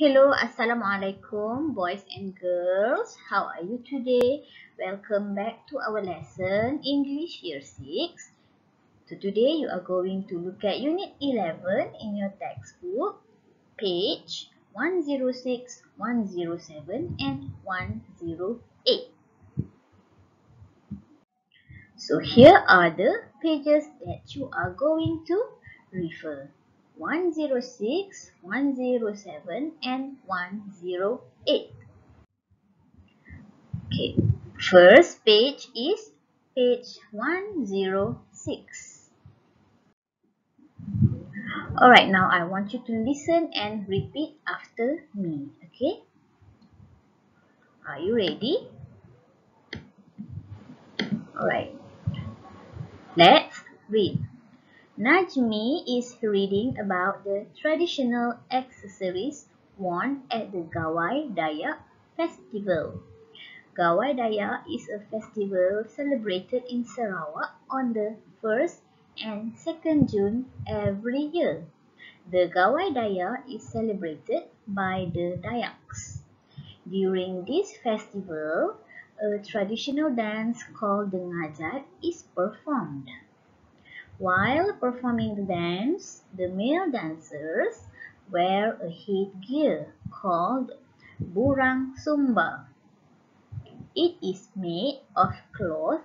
Hello, Assalamualaikum, boys and girls. How are you today? Welcome back to our lesson, English Year 6. So today you are going to look at Unit 11 in your textbook, page 106, 107 and 108. So here are the pages that you are going to refer. 106, 107 and 108. Okay, first page is page 106. Alright, now I want you to listen and repeat after me, okay? Are you ready? Alright, let's read. Najmi is reading about the traditional accessories worn at the Gawai Dayak festival. Gawai Dayak is a festival celebrated in Sarawak on the 1st and 2nd June every year. The Gawai Dayak is celebrated by the Dayaks. During this festival, a traditional dance called the Ngajat is performed. While performing the dance, the male dancers wear a headgear called burang sumba. It is made of cloth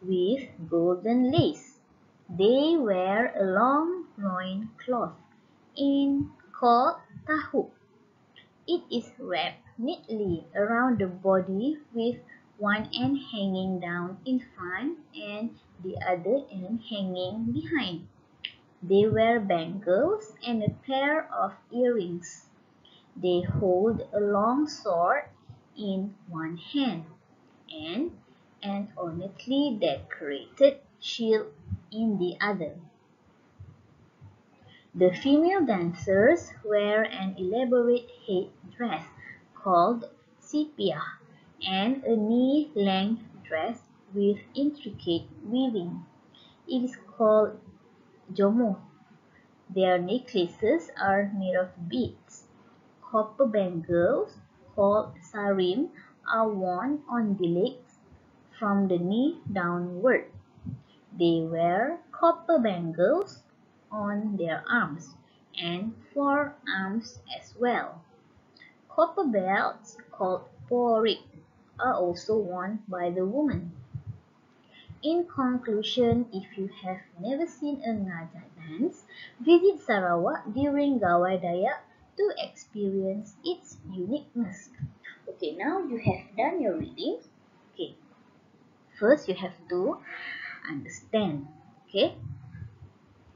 with golden lace. They wear a long loin cloth in called tahu. It is wrapped neatly around the body with one end hanging down in front and the other end hanging behind. They wear bangles and a pair of earrings. They hold a long sword in one hand and an ornately decorated shield in the other. The female dancers wear an elaborate head dress called sepia and a knee-length dress with intricate weaving. It is called jomo. Their necklaces are made of beads. Copper bangles called sarim are worn on the legs from the knee downward. They wear copper bangles on their arms and forearms as well. Copper belts called porik are also worn by the woman. In conclusion, if you have never seen a Ngajat dance, visit Sarawak during Gawai Dayak to experience its uniqueness. Okay, now you have done your reading. Okay, first you have to understand. Okay,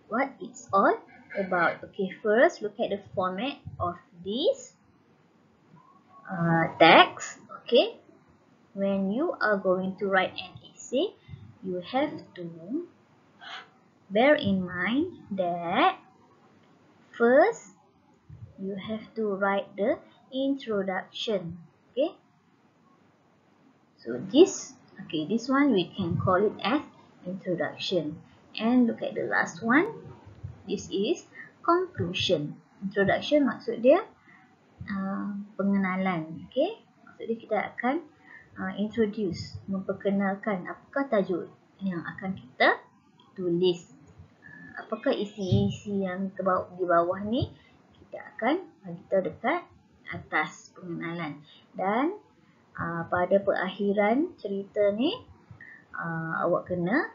what it's all about. Okay, first look at the format of this uh, text. Okay, when you are going to write an essay, you have to bear in mind that first you have to write the introduction okay? So this okay this one we can call it as introduction. And look at the last one. This is conclusion. Introduction maksud dia uh, pengenalan okay? Maksud dia kita akan uh, introduce, memperkenalkan apakah tajuk yang akan kita tulis. Uh, apakah isi-isi yang di bawah ni kita akan bagi tahu dekat atas pengenalan. Dan uh, pada perakhiran cerita ni uh, awak kena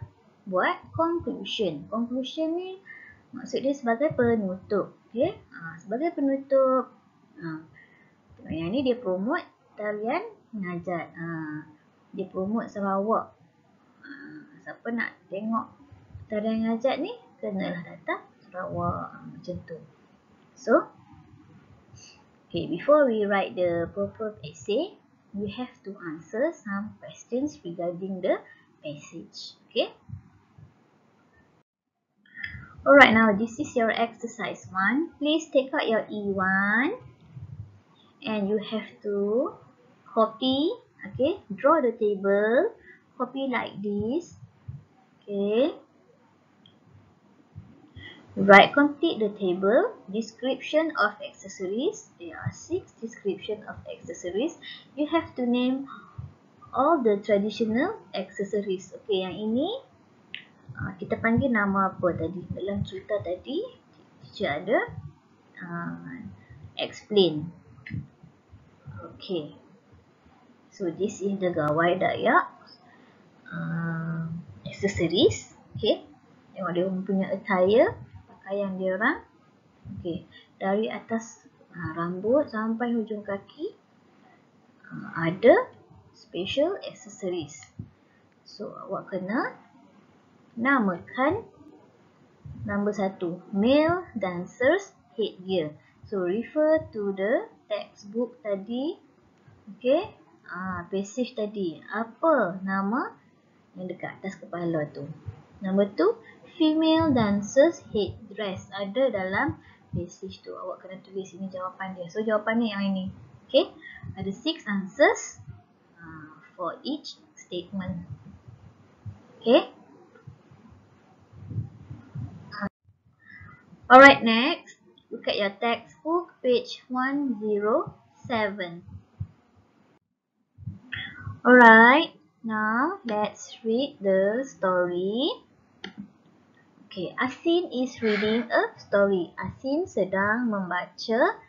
buat conclusion. Conclusion ni maksud dia sebagai penutup. Okay? Uh, sebagai penutup. Uh, yang ni dia promote talian Najat. Ha, dia promote Sarawak. Ha, siapa nak tengok tarian Najat ni, kenalah datang Sarawak. Ha, macam tu. So, okay, before we write the proper essay, we have to answer some questions regarding the passage. Okay. Alright, now this is your exercise 1. Please take out your E1 and you have to copy okay draw the table copy like this okay Write complete the table. Description of accessories. There are six description of accessories. You have to name all the traditional accessories. Okay, yang ini uh, kita panggil nama apa tadi? Dalam cerita tadi, teacher ada uh, explain. Okay. So this is the gawai dayak uh, accessories. Okay. Tengok dia punya attire, pakaian dia orang. Okay. Dari atas uh, rambut sampai hujung kaki uh, ada special accessories. So, awak kena namakan number satu, male dancers headgear. So, refer to the textbook tadi. Okay. Ah, passage tadi. Apa nama yang dekat atas kepala tu? Number two, female dancers headdress. Ada dalam passage tu. Awak kena tulis ini jawapan dia. So, jawapannya yang ini. Okay. Ada six answers for each statement. Okay. Alright, next. Look at your textbook, page 107. Alright, now let's read the story. Okay, Asin is reading a story. Asin sedang membaca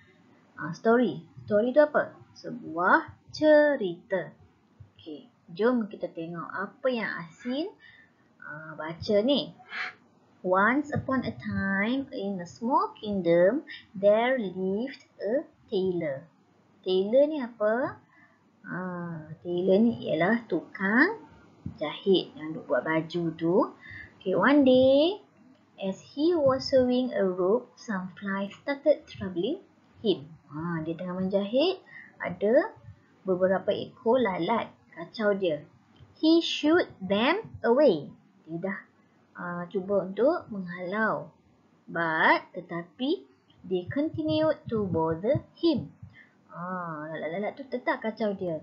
uh, story. Story itu apa? Sebuah cerita. Okey, jom kita tengok apa yang Asin uh, baca ni. Once upon a time in a small kingdom there lived a tailor. Tailor ni apa? Uh, tailor ni ialah tukang jahit yang duk buat baju tu. Okay, one day as he was sewing a rope, some flies started troubling him. Ha, dia tengah menjahit, ada beberapa ekor lalat kacau dia. He shoot them away. Dia dah uh, cuba untuk menghalau. But, tetapi, they continued to bother him. Ah, lalat-lalat tu tetap kacau dia.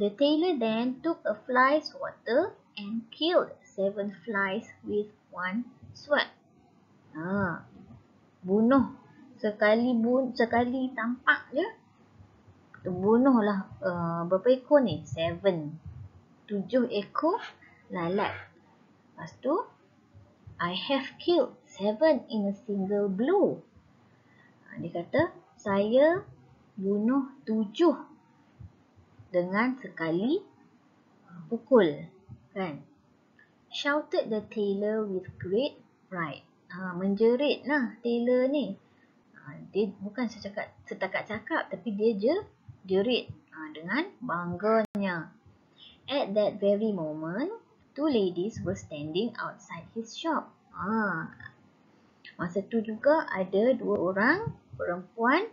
The tailor then took a fly swatter and killed seven flies with one swat. Ah, bunuh sekali bun sekali tampak je terbunuhlah uh, berapa ekor ni? Seven. Tujuh ekor lalat. Lepas tu, I have killed seven in a single blow. Ha, dia kata, saya bunuh tujuh dengan sekali pukul. Kan? Shouted the tailor with great pride. Ha, menjerit lah tailor ni. Ha, dia bukan setakat, setakat cakap tapi dia je jerit ha, dengan bangganya. At that very moment, two ladies were standing outside his shop. Ha. Masa tu juga ada dua orang perempuan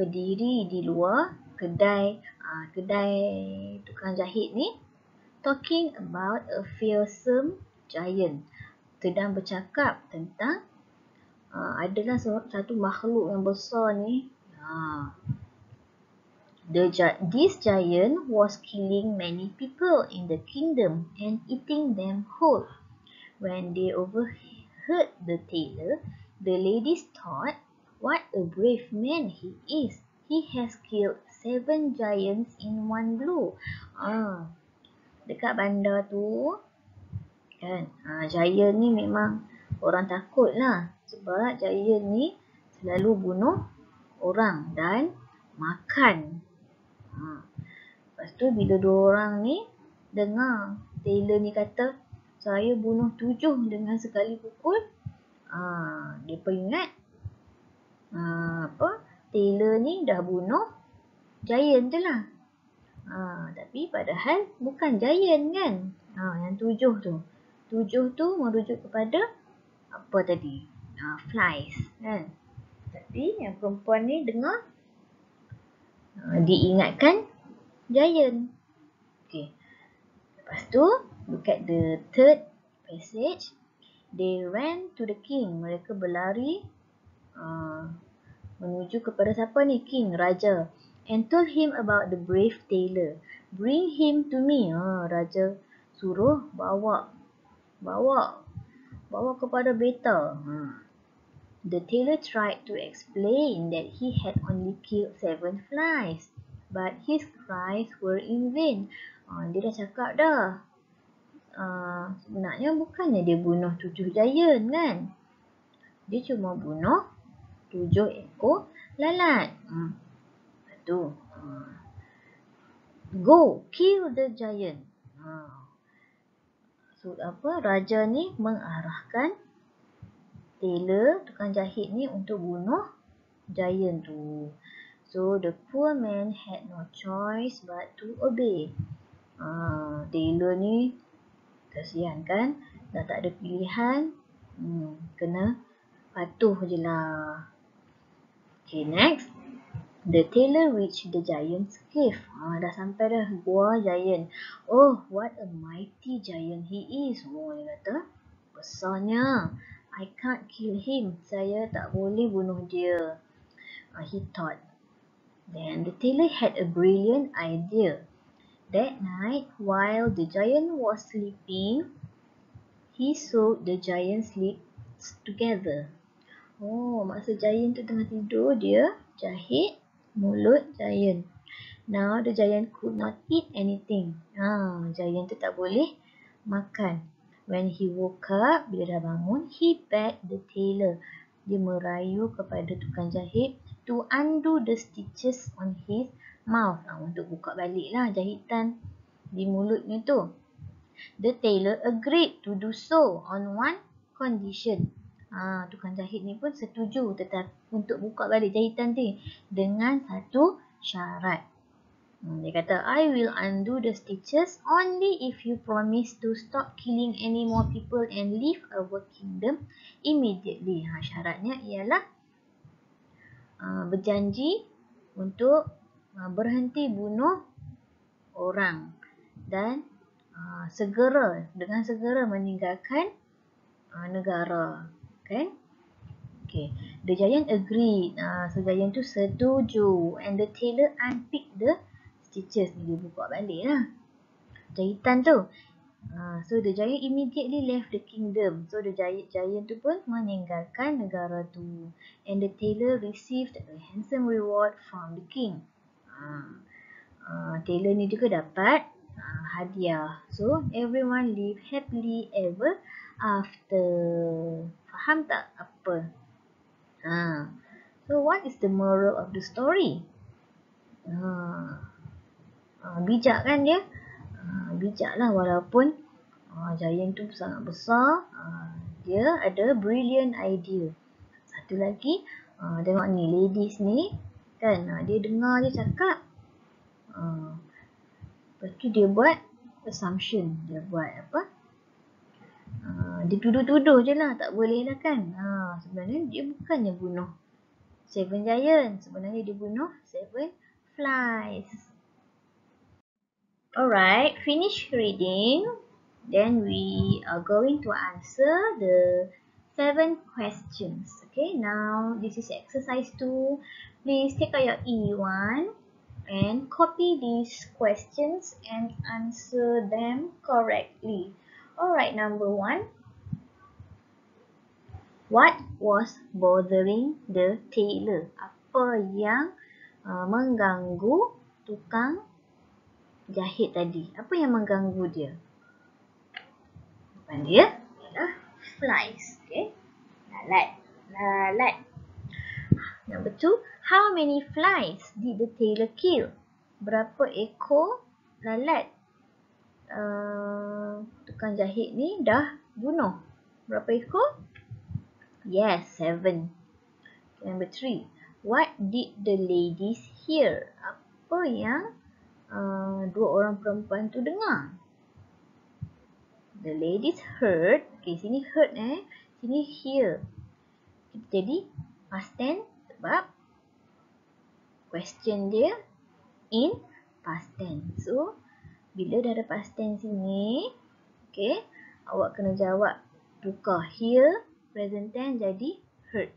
berdiri di luar kedai ha, kedai tukang jahit ni talking about a fearsome giant. Sedang bercakap tentang uh, adalah satu makhluk yang besar ni. Ha, The, this giant was killing many people in the kingdom and eating them whole. When they overheard the tailor, the ladies thought, What a brave man he is! He has killed seven giants in one blow. Ah, dekat bandar tu, kan, ah, giant ni memang orang takut lah. Sebab giant ni selalu bunuh orang dan makan Ha. Lepas tu bila dua orang ni dengar Taylor ni kata saya bunuh tujuh dengan sekali pukul. Ha, dia peringat ha, apa Taylor ni dah bunuh Giant tu lah. Ha, tapi padahal bukan Giant kan. Ha, yang tujuh tu. Tujuh tu merujuk kepada apa tadi? Ha, flies kan. Tapi yang perempuan ni dengar Ha, diingatkan giant. Okay. Lepas tu, look at the third passage. They ran to the king. Mereka berlari uh, menuju kepada siapa ni? King, raja. And told him about the brave tailor. Bring him to me. Ha, raja suruh bawa. Bawa. Bawa kepada beta. Ha. The tailor tried to explain that he had only killed seven flies, but his cries were in vain. Uh, dia dah cakap dah. Uh, sebenarnya bukannya dia bunuh tujuh giant kan? Dia cuma bunuh tujuh ekor lalat. Hmm. Tu. Uh, go, kill the giant. Uh. So apa? Raja ni mengarahkan tailor tukang jahit ni untuk bunuh giant tu. So the poor man had no choice but to obey. Uh, tailor ni kasihan kan? Dah tak ada pilihan. Hmm, kena patuh je lah. Okay, next. The tailor reached the giant's cave. Ah, dah sampai dah gua giant. Oh, what a mighty giant he is. Oh, dia kata. Besarnya. I can't kill him. Saya tak boleh bunuh dia. Uh, he thought. Then the tailor had a brilliant idea. That night, while the giant was sleeping, he sewed the giant's sleep together. Oh, masa giant tu tengah tidur, dia jahit mulut giant. Now the giant could not eat anything. Ah, giant tu tak boleh makan. When he woke up, bila dah bangun, he begged the tailor. Dia merayu kepada tukang jahit to undo the stitches on his mouth. Ha, untuk buka balik lah jahitan di mulutnya tu. The tailor agreed to do so on one condition. Ha, tukang jahit ni pun setuju tetap untuk buka balik jahitan tu dengan satu syarat. Hmm, dia kata, I will undo the stitches only if you promise to stop killing any more people and leave our kingdom immediately. Ha, syaratnya ialah uh, berjanji untuk uh, berhenti bunuh orang dan uh, segera dengan segera meninggalkan uh, negara. Kan? Okay. The giant agreed. Uh, so giant tu setuju and the tailor unpicked the stitches ni dia buka balik lah. Jahitan tu. Uh, so the giant immediately left the kingdom. So the giant, giant tu pun meninggalkan negara tu. And the tailor received a handsome reward from the king. Uh, uh, tailor ni juga dapat uh, hadiah. So everyone live happily ever after. Faham tak apa? Uh, so what is the moral of the story? Uh, uh, bijak kan dia? Uh, bijak lah walaupun uh, giant tu sangat besar. Uh, dia ada brilliant idea. Satu lagi uh, tengok ni ladies ni kan uh, dia dengar dia cakap. Uh, lepas tu dia buat assumption. Dia buat apa uh, dia tuduh-tuduh je lah tak boleh lah kan uh, sebenarnya dia bukannya bunuh seven giant sebenarnya dia bunuh seven flies Alright, finish reading. Then we are going to answer the seven questions. Okay, now this is exercise 2. Please take out your E1 and copy these questions and answer them correctly. Alright, number 1. What was bothering the tailor? Apa yang uh, mengganggu tukang jahit tadi. Apa yang mengganggu dia? Depan dia adalah flies. Okay. Lalat. Lalat. Number two. How many flies did the tailor kill? Berapa ekor lalat uh, tukang jahit ni dah bunuh? Berapa ekor? Yes, seven. Number three. What did the ladies hear? Apa yang uh, dua orang perempuan tu dengar. The ladies heard. Okay, sini heard eh. Sini hear. Jadi, past tense sebab question dia in past tense. So, bila dah ada past tense sini, okay, awak kena jawab tukar hear, present tense jadi heard.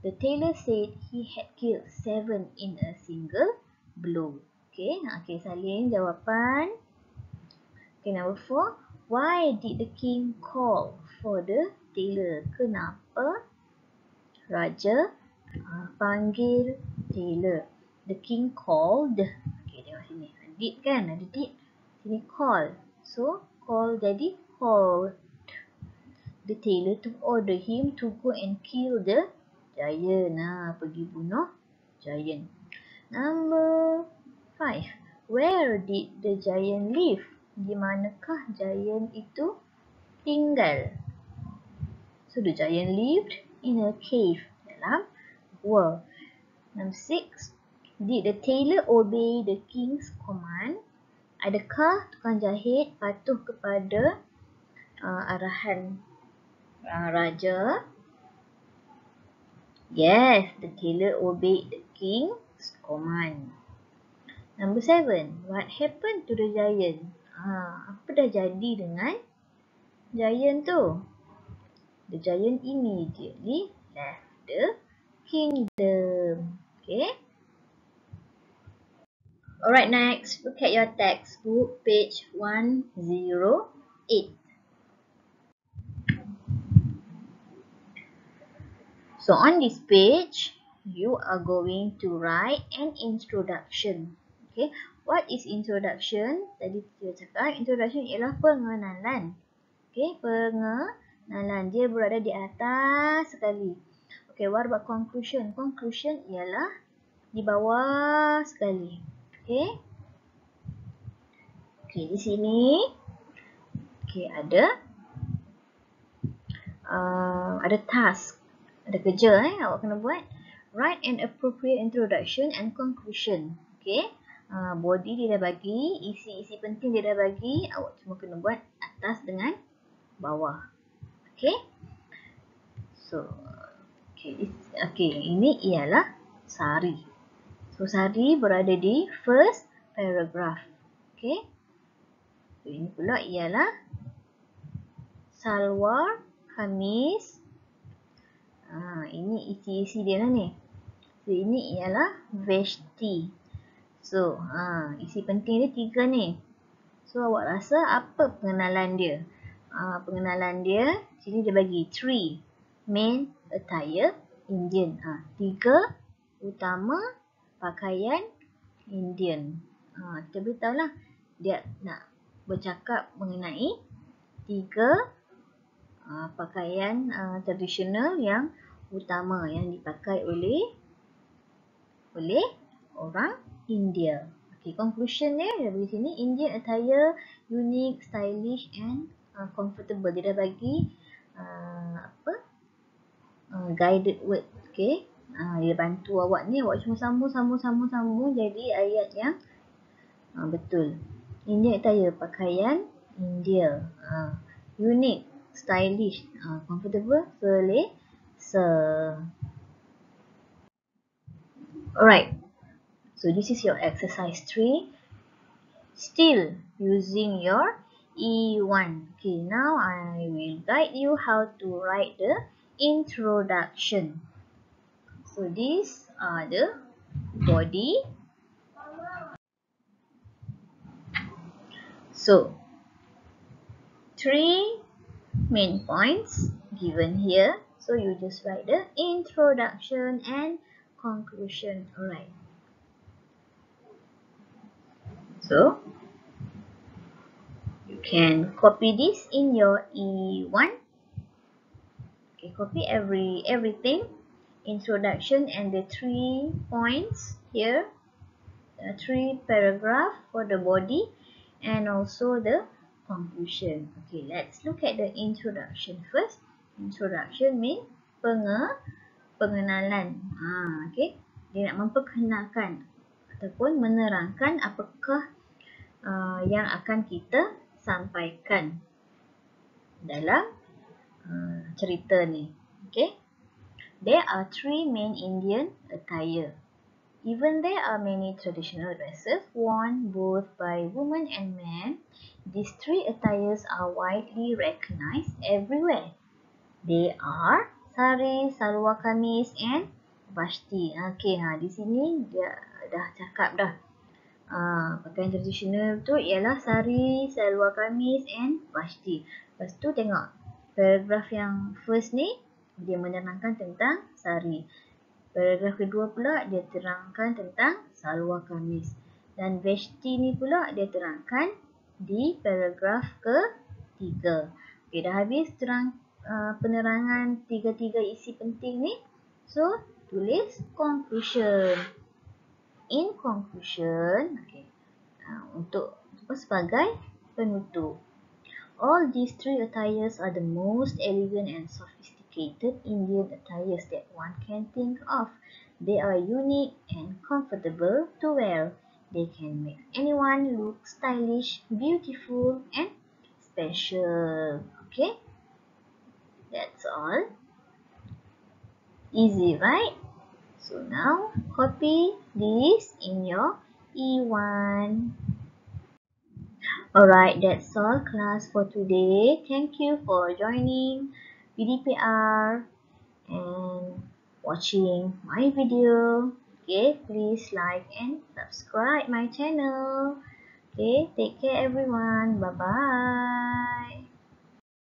The tailor said he had killed seven in a single blow. Okay, okay salin jawapan. Okay, number four. Why did the king call for the tailor? Kenapa Raja uh, panggil tailor. The king called. Did kan? Ada did. Sini call. So, call jadi called. The tailor to order him to go and kill the giant. Nah, pergi bunuh giant. Number five. Where did the giant live? Di manakah giant itu tinggal? So, the giant lived in a cave. Dalam gua. Number six. Did the tailor obey the king's command? Adakah tukang jahit patuh kepada uh, arahan uh, raja? Yes, the tailor obeyed the king's command. Number seven. What happened to the giant? Uh, apa dah jadi dengan giant tu? The giant immediately left the kingdom. Okay. Alright, next, look at your textbook, page 108. So, on this page, you are going to write an introduction. Okay, what is introduction? Tadi kita cakap, introduction ialah pengenalan. Okay, pengenalan. Dia berada di atas sekali. Okay, what about conclusion? Conclusion ialah di bawah sekali. Okey. Okey, di sini okey ada uh, ada task, ada kerja eh awak kena buat. Write an appropriate introduction and conclusion. Okey. Uh, body dia dah bagi, isi-isi penting dia dah bagi, awak cuma kena buat atas dengan bawah. Okey. So, okey, okey, ini ialah sari. So, Sari berada di first paragraph. Okay. So, ini pula ialah salwar, kamis. Ha, ini isi-isi dia lah ni. So, ini ialah vesti. So, ha, isi penting dia tiga ni. So, awak rasa apa pengenalan dia? Ha, pengenalan dia, sini dia bagi three main attire Indian. Ha, tiga utama pakaian Indian. Ha, kita beritahu lah dia nak bercakap mengenai tiga uh, pakaian uh, tradisional yang utama yang dipakai oleh oleh orang India. Okay, conclusion dia bagi sini Indian attire unique, stylish and uh, comfortable. Dia dah bagi uh, apa? Uh, guided word. Okay. Ha, dia bantu awak ni. Awak cuma sambung, sambung, sambung, sambung. Jadi ayat yang ha, betul. India attire pakaian India. Ha, unique, stylish, ha, comfortable, selesa. Alright. So this is your exercise 3. Still using your E1. Okay, now I will guide you how to write the introduction. So these are the body. So three main points given here. So you just write the introduction and conclusion. Alright. So you can copy this in your E1. Okay, copy every everything introduction and the three points here. The three paragraph for the body and also the conclusion. Okay let's look at the introduction first. Introduction mean penge pengenalan. Ha okay. Dia nak memperkenalkan ataupun menerangkan apakah uh, yang akan kita sampaikan dalam uh, cerita ni. Okay There are three main Indian attire. Even there are many traditional dresses worn both by women and men, these three attires are widely recognized everywhere. They are sari, salwar kamis and bashti. Okay, ha, di sini dia dah cakap dah. Uh, pakaian tradisional tu ialah sari, salwar kamis and bashti. Lepas tu tengok paragraf yang first ni dia menerangkan tentang sari. Paragraf kedua pula dia terangkan tentang salwar kamis. Dan vesti ni pula dia terangkan di paragraf ketiga. Okey, dah habis terang uh, penerangan tiga-tiga isi penting ni. So, tulis conclusion. In conclusion, okay, uh, untuk sebagai penutup. All these three attires are the most elegant and sophisticated Indian attires that one can think of. They are unique and comfortable to wear. They can make anyone look stylish, beautiful and special. Okay? That's all. Easy, right? So now, copy this in your E1. Alright, that's all class for today. Thank you for joining PDPR and watching my video. Okay, please like and subscribe my channel. Okay, take care everyone. Bye-bye.